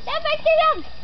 Dapat ka lang. Wala.